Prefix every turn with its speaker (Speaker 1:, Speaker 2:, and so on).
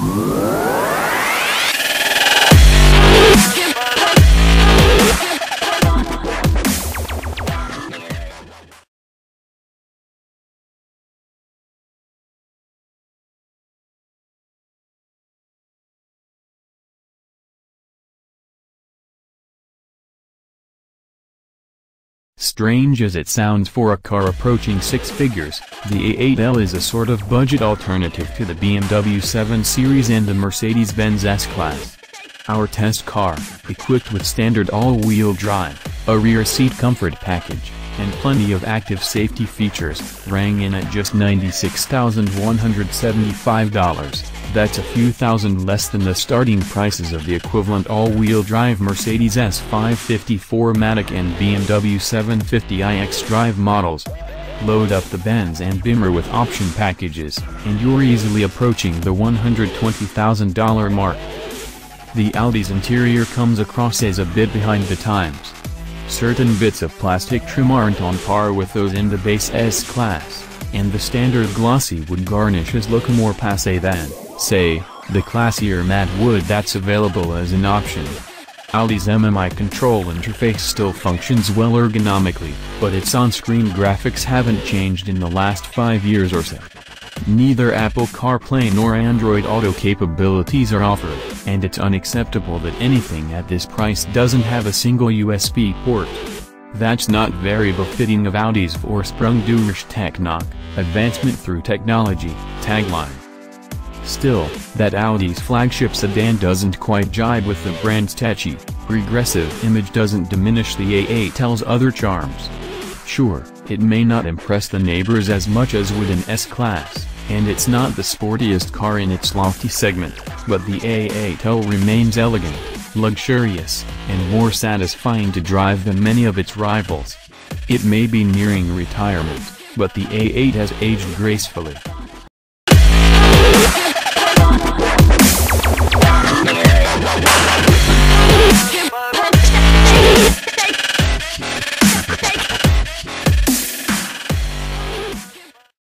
Speaker 1: Música Strange as it sounds for a car approaching six figures, the A8L is a sort of budget alternative to the BMW 7 Series and the Mercedes-Benz S-Class. Our test car, equipped with standard all-wheel drive, a rear seat comfort package, and plenty of active safety features, rang in at just $96,175. That's a few thousand less than the starting prices of the equivalent all-wheel drive Mercedes S550 Matic and BMW 750i xDrive models. Load up the Benz and Beamer with option packages, and you're easily approaching the $120,000 mark. The Audi's interior comes across as a bit behind the times. Certain bits of plastic trim aren't on par with those in the base S-Class, and the standard glossy wood garnishes look more passe than, say, the classier matte wood that's available as an option. Audi's MMI control interface still functions well ergonomically, but its on-screen graphics haven't changed in the last five years or so. Neither Apple CarPlay nor Android Auto capabilities are offered, and it's unacceptable that anything at this price doesn't have a single USB port. That's not very befitting of Audi's Vorsprung durch Technik, advancement through technology, tagline. Still, that Audi's flagship sedan doesn't quite jibe with the brand's tetchy, regressive image doesn't diminish the A8L's other charms. Sure, it may not impress the neighbors as much as would an S-Class, and it's not the sportiest car in its lofty segment, but the A8L remains elegant, luxurious, and more satisfying to drive than many of its rivals. It may be nearing retirement, but the A8 has aged gracefully.